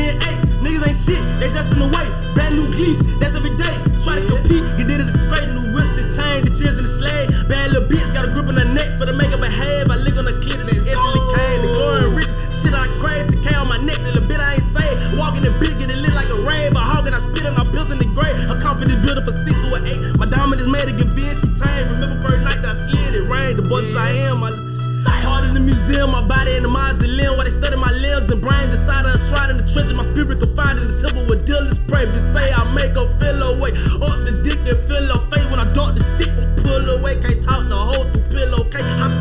and eight. Niggas ain't shit, they just in the way. Brand new geese, that's every day. Try to compete, get it straight. New whips and chain, the chairs in the sleigh. Bad little bitch, got a grip on her neck for the make her behave. I lick on the clit, she instantly came. The glory and rich, shit I crave. To K on my neck, the little bit I ain't say. Walking the bitch, get it lit like a rave. I hog and I spit and I built in the grave. A confident builder for six to eight. My diamond is made to in, she tame. Remember first night that I slid, it rained. The boys I am, I Heart in the museum, my body in the mausoleum. While they study my limbs and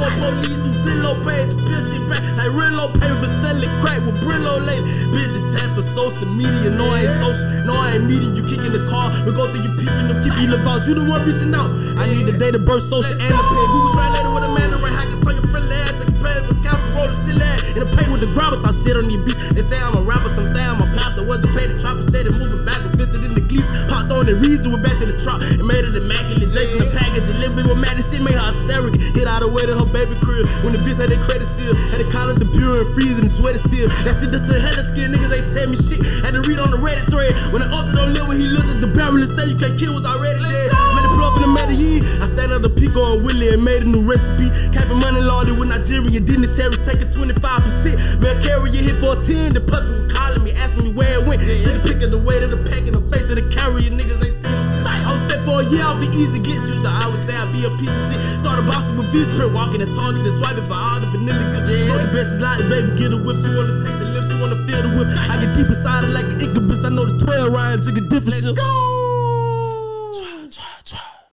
I score police through Zillow back like selling crack with Brillo. Bitch, the for social media. No, I ain't social. No, I ain't meeting you. Kicking the car. We go through you peeping them, keep you out. You the one reaching out. I need the date to birth, social, and the pen. Google translator with a man right. I can turn your friendly ass to compare with Cap roller still at in the paint with the gravitas shit on these beats. They say I'm a rapper, some say I'm a pastor. Wasn't paid to chop instead moving back with bitches in the glees. Popped on the reason, went back to the trap and made it immaculate. Jason the package and living with mad shit made her way to her baby crib when the bitch had their credit seal. Had to call the pure and freezing and sweaty still. That shit just a head of skin, niggas ain't tell me shit. Had to read on the Reddit thread. When the author don't live when he looked at the barrel and said you can't kill was already dead. Man, the plug in the Medellin. I sat on the Pico on Willie and made a new recipe. Came from money laundry with Nigerian dignitaries taking 25%. Man, carry your hit for a 10. The puppy was calling me, asking me where it went. Take a pic of the weight of the easy get you. I always say I'll be a piece of shit. Started bossing with V's print, walking and talking and swiping for all the vanilla goods. Yeah. the best is like, baby, get a whip. She wanna take the lift, she wanna feel the whip. I get deep inside her like an incubus. I know the 12 rhymes, took a different shit. go.